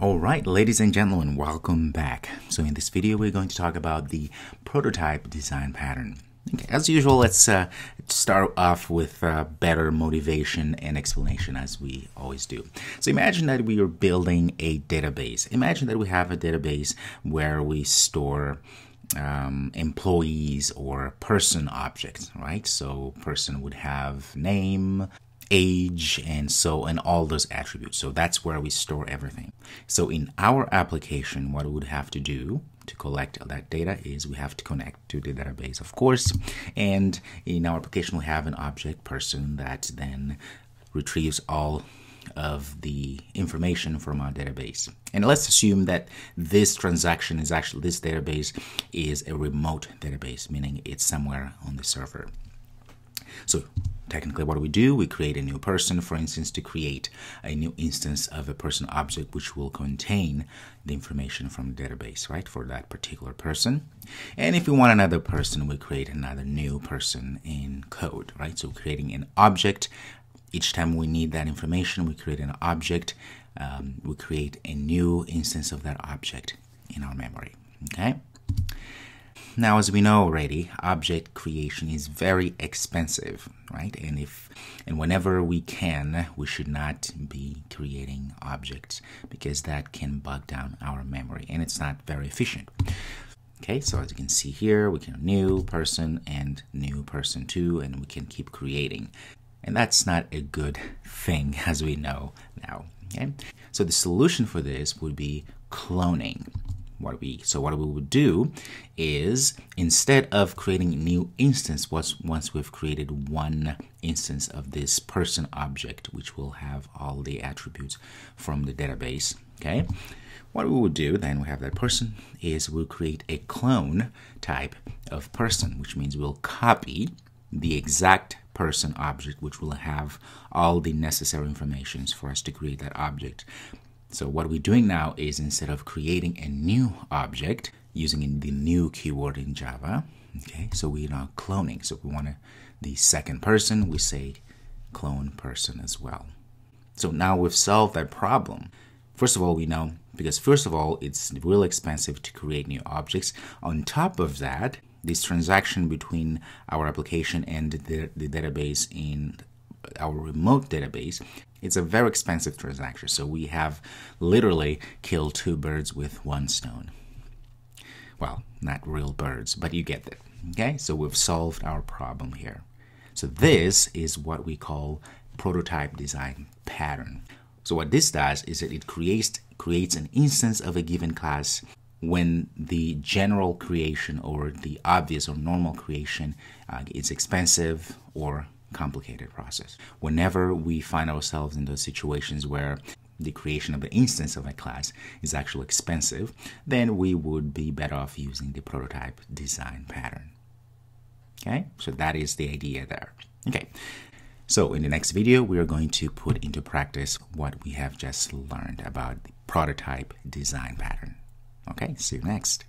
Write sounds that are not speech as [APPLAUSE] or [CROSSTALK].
All right, ladies and gentlemen, welcome back. So in this video, we're going to talk about the prototype design pattern. Okay, as usual, let's uh, start off with uh, better motivation and explanation as we always do. So imagine that we are building a database. Imagine that we have a database where we store um, employees or person objects, right? So person would have name, age and so and all those attributes so that's where we store everything so in our application what we would have to do to collect that data is we have to connect to the database of course and in our application we have an object person that then retrieves all of the information from our database. And let's assume that this transaction is actually, this database is a remote database, meaning it's somewhere on the server. So technically what we do? We create a new person, for instance, to create a new instance of a person object which will contain the information from the database, right, for that particular person. And if we want another person, we create another new person in code, right? So creating an object. Each time we need that information, we create an object. Um, we create a new instance of that object in our memory, okay? Now, as we know already, object creation is very expensive, right? And if and whenever we can, we should not be creating objects because that can bog down our memory and it's not very efficient. Okay, so as you can see here, we can new person and new person two, and we can keep creating. And that's not a good thing, [LAUGHS] as we know now. Okay, so the solution for this would be cloning what we so what we would do is instead of creating a new instance once once we've created one instance of this person object which will have all the attributes from the database okay? What we would do then we have that person is we'll create a clone type of person which means we'll copy the exact person object which will have all the necessary informations for us to create that object so what we're doing now is instead of creating a new object using the new keyword in Java, okay, so we're now cloning. So we want to, the second person, we say clone person as well. So now we've solved that problem. First of all, we know, because first of all, it's real expensive to create new objects. On top of that, this transaction between our application and the, the database in our remote database, it's a very expensive transaction. So we have literally killed two birds with one stone. Well, not real birds, but you get it. Okay, so we've solved our problem here. So this is what we call prototype design pattern. So what this does is that it creates creates an instance of a given class when the general creation or the obvious or normal creation uh, is expensive or complicated process. Whenever we find ourselves in those situations where the creation of the instance of a class is actually expensive, then we would be better off using the prototype design pattern. Okay, so that is the idea there. Okay, so in the next video, we are going to put into practice what we have just learned about the prototype design pattern. Okay, see you next.